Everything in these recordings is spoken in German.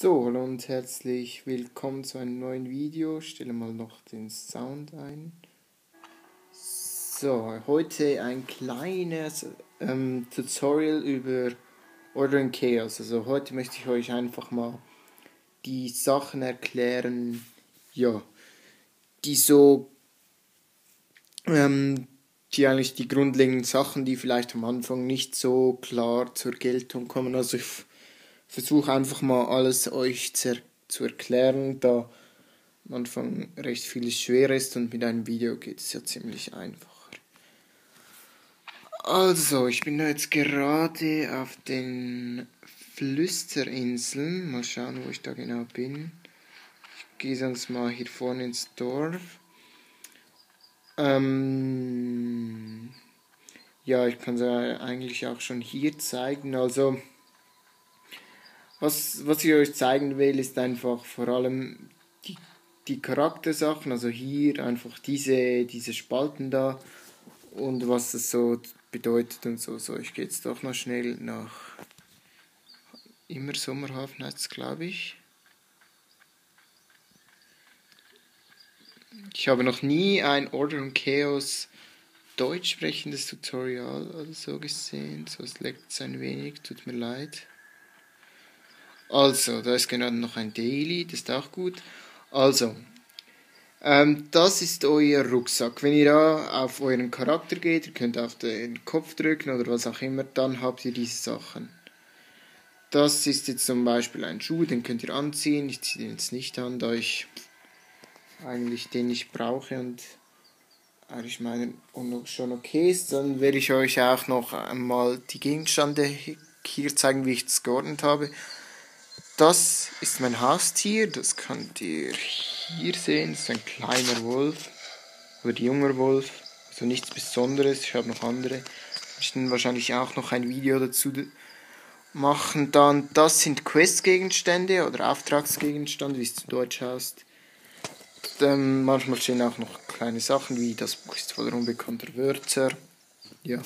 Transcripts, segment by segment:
So, hallo und herzlich willkommen zu einem neuen Video. Ich stelle mal noch den Sound ein. So, heute ein kleines ähm, Tutorial über Order in Chaos. Also heute möchte ich euch einfach mal die Sachen erklären, ja, die so, ähm, die eigentlich die grundlegenden Sachen, die vielleicht am Anfang nicht so klar zur Geltung kommen. Also ich versuche einfach mal alles euch zu, zu erklären, da am Anfang recht vieles schwer ist und mit einem Video geht es ja ziemlich einfacher. Also, ich bin da jetzt gerade auf den Flüsterinseln. Mal schauen, wo ich da genau bin. Ich gehe sonst mal hier vorne ins Dorf. Ähm, ja, ich kann es eigentlich auch schon hier zeigen. Also, was, was ich euch zeigen will, ist einfach vor allem die, die Charaktersachen, also hier einfach diese, diese Spalten da und was das so bedeutet und so. So, ich gehe jetzt doch noch schnell nach immer Sommerhafen heißt glaube ich. Ich habe noch nie ein Order und Chaos deutsch sprechendes Tutorial oder so gesehen. So, es leckt ein wenig, tut mir leid. Also, da ist gerade noch ein Daily, das ist auch gut. Also, ähm, das ist euer Rucksack. Wenn ihr da auf euren Charakter geht, ihr könnt auf den Kopf drücken oder was auch immer, dann habt ihr diese Sachen. Das ist jetzt zum Beispiel ein Schuh, den könnt ihr anziehen. Ich ziehe den jetzt nicht an, da ich eigentlich den nicht brauche und eigentlich meine schon okay ist. Dann werde ich euch auch noch einmal die Gegenstände hier zeigen, wie ich das geordnet habe. Das ist mein Haustier, das könnt ihr hier sehen. Das ist ein kleiner Wolf oder junger Wolf, also nichts Besonderes. Ich habe noch andere. Ich werde wahrscheinlich auch noch ein Video dazu machen. Dann, das sind Questgegenstände oder Auftragsgegenstände, wie es zu Deutsch heißt. Dann manchmal stehen auch noch kleine Sachen wie das Buch ist voller unbekannter Wörter. Ja.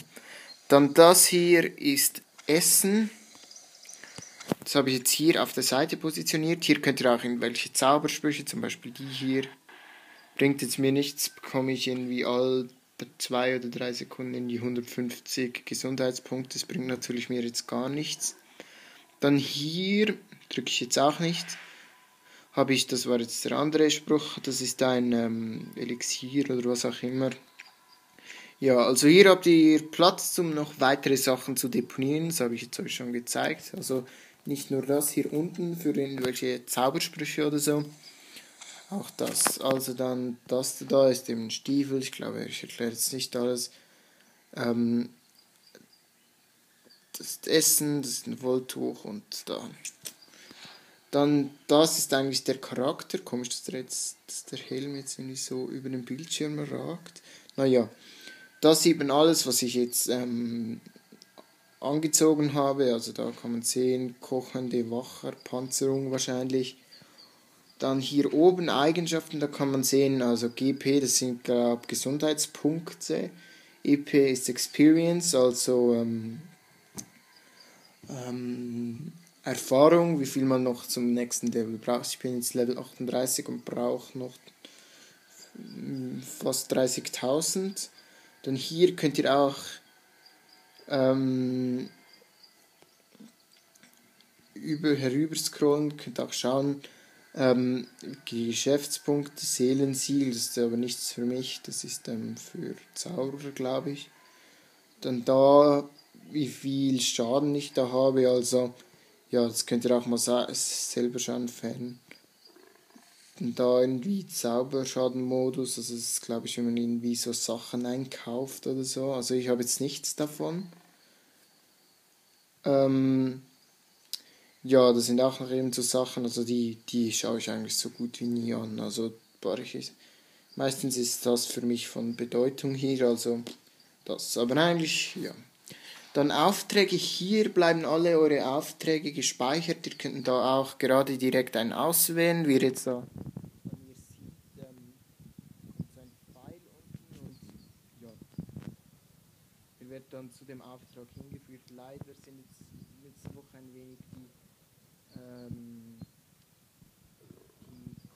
Dann das hier ist Essen. Das habe ich jetzt hier auf der Seite positioniert. Hier könnt ihr auch irgendwelche Zaubersprüche, zum Beispiel die hier. Bringt jetzt mir nichts, bekomme ich irgendwie all zwei oder drei Sekunden in die 150 Gesundheitspunkte. Das bringt natürlich mir jetzt gar nichts. Dann hier drücke ich jetzt auch nicht. Habe ich, das war jetzt der andere Spruch, das ist ein ähm, Elixier oder was auch immer. Ja, also hier habt ihr Platz, um noch weitere Sachen zu deponieren. Das habe ich jetzt euch schon gezeigt. Also nicht nur das hier unten für irgendwelche Zaubersprüche oder so. Auch das. Also dann das da ist eben ein Stiefel. Ich glaube, ich erkläre jetzt nicht alles. Ähm, das ist Essen, das ist ein Wolltuch und da. Dann, das ist eigentlich der Charakter. Komisch, dass der, jetzt, dass der Helm jetzt irgendwie so über den Bildschirm ragt. Naja, das eben alles, was ich jetzt ähm, angezogen habe. Also da kann man sehen, kochende Wacher, Panzerung wahrscheinlich. Dann hier oben Eigenschaften, da kann man sehen, also GP, das sind glaube Gesundheitspunkte. EP ist Experience, also ähm, ähm, Erfahrung, wie viel man noch zum nächsten Level braucht. Ich bin jetzt Level 38 und brauche noch fast 30.000. Dann hier könnt ihr auch ähm, über, herüber scrollen, könnt auch schauen, ähm, Geschäftspunkte, Seelensiegel, das ist aber nichts für mich, das ist ähm, für Zauberer, glaube ich. Dann da, wie viel Schaden ich da habe, also ja, das könnt ihr auch mal selber schauen, Fan. Da irgendwie Zauberschadenmodus, also das ist glaube ich, wenn man irgendwie so Sachen einkauft oder so. Also ich habe jetzt nichts davon. Ähm, ja, das sind auch noch eben so Sachen, also die, die schaue ich eigentlich so gut wie nie an. Also meistens ist das für mich von Bedeutung hier, also das. Aber eigentlich, ja. Dann Aufträge, hier bleiben alle eure Aufträge gespeichert. Ihr könnt da auch gerade direkt einen auswählen, wie ihr jetzt da wird dann zu dem Auftrag hingeführt. Leider sind jetzt letzte Woche ein wenig die ähm,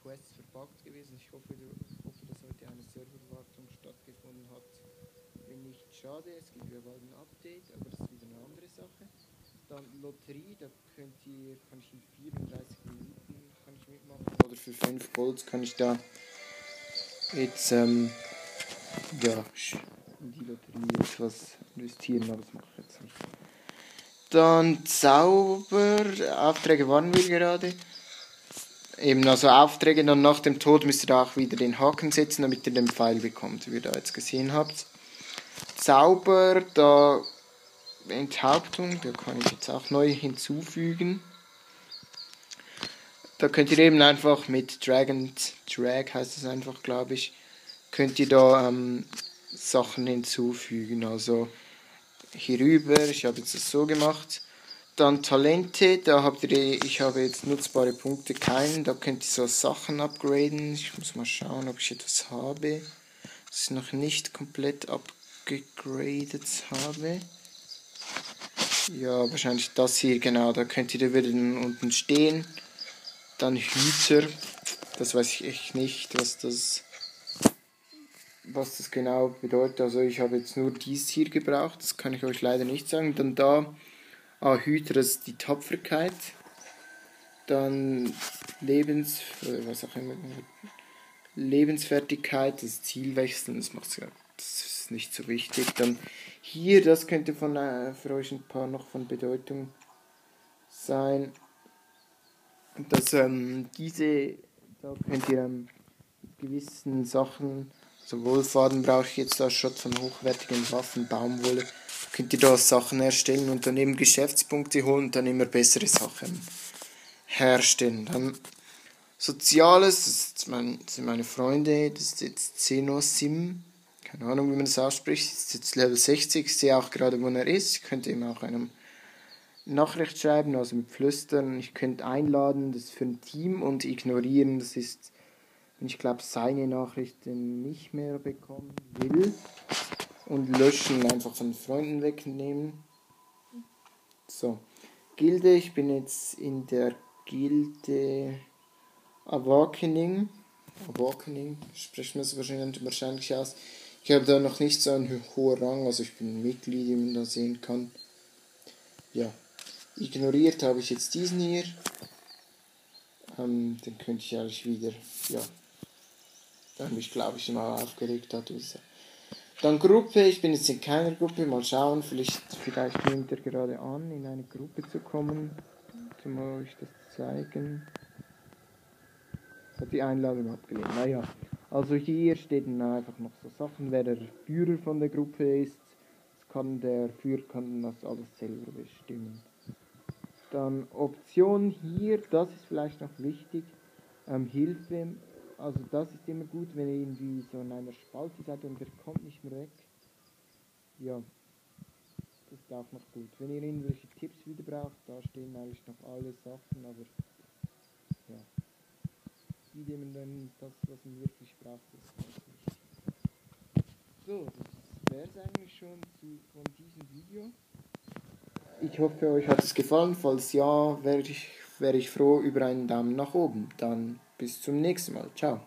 verbuggt gewesen. Ich hoffe, du, hoffe, dass heute eine Serverwartung stattgefunden hat. Wenn nicht, schade, es gibt ja bald ein Update, aber das ist wieder eine andere Sache. Dann Lotterie, da könnt ihr, kann ich in 34 Minuten kann ich mitmachen. Oder für 5 Gold kann ich da jetzt ähm, ja, die Lotterie etwas investieren, aber das mache ich jetzt nicht. Dann Zauber, Aufträge waren wir gerade. Eben also Aufträge, dann nach dem Tod müsst ihr auch wieder den Haken setzen, damit ihr den Pfeil bekommt, wie ihr da jetzt gesehen habt. Zauber, da Enthauptung, da kann ich jetzt auch neu hinzufügen. Da könnt ihr eben einfach mit Drag and Drag heißt es einfach, glaube ich, könnt ihr da ähm, Sachen hinzufügen. Also hierüber, ich habe jetzt das so gemacht. Dann Talente, da habt ihr, ich habe jetzt nutzbare Punkte keinen, da könnt ihr so Sachen upgraden. Ich muss mal schauen, ob ich etwas habe, das ich noch nicht komplett abgegradet habe. Ja, wahrscheinlich das hier, genau, da könnt ihr wieder unten stehen. Dann Hüter, das weiß ich echt nicht, was das was das genau bedeutet. Also ich habe jetzt nur dies hier gebraucht, das kann ich euch leider nicht sagen. Dann da ah, Hüter, das ist die Tapferkeit. Dann Lebens, was auch immer, Lebensfertigkeit, das Zielwechseln, das macht ja, das ist nicht so wichtig. Dann hier, das könnte von, äh, für euch ein paar noch von Bedeutung sein. Dass ähm, diese, da könnt ihr ähm, gewissen Sachen so Wohlfaden brauche ich jetzt da schon von hochwertigen Waffen, Baumwolle. Könnt ihr da Sachen erstellen und dann eben Geschäftspunkte holen und dann immer bessere Sachen herstellen. Dann Soziales, das, sind meine Freunde, das ist jetzt Zenosim, keine Ahnung, wie man das ausspricht, ist jetzt Level 60, ich sehe auch gerade, wo er ist. Ich könnte ihm auch einem Nachricht schreiben, also mit Flüstern. Ich könnte einladen, das für ein Team und ignorieren, das ist wenn ich glaube seine Nachrichten nicht mehr bekommen will und löschen einfach von Freunden wegnehmen. So, Gilde, ich bin jetzt in der Gilde Awakening. Awakening, sprechen wir es wahrscheinlich aus. Ich habe da noch nicht so einen hohen Rang, also ich bin Mitglied, wie man da sehen kann. Ja, ignoriert habe ich jetzt diesen hier. Ähm, den könnte ich eigentlich wieder, ja, der mich, glaube ich, immer aufgeregt hat. Dann Gruppe, ich bin jetzt in keiner Gruppe, mal schauen, vielleicht, vielleicht nimmt er gerade an, in eine Gruppe zu kommen, um euch das zeigen. Hat die Einladung abgelehnt. Naja, also hier steht einfach noch so Sachen, wer der Führer von der Gruppe ist. Das kann der Führer kann das alles selber bestimmen. Dann Option hier, das ist vielleicht noch wichtig. Ähm, Hilfe also das ist immer gut, wenn ihr irgendwie so in einer Spalte seid und ihr kommt nicht mehr weg. Ja, das ist auch noch gut. Wenn ihr irgendwelche Tipps wieder braucht, da stehen eigentlich noch alle Sachen, aber die, man dann das, was man wirklich braucht. So, das wäre es eigentlich schon zu, von diesem Video. Ich hoffe, euch hat es gefallen. Falls ja, wäre ich, wär ich froh über einen Daumen nach oben. Dann bis zum nächsten Mal. Ciao.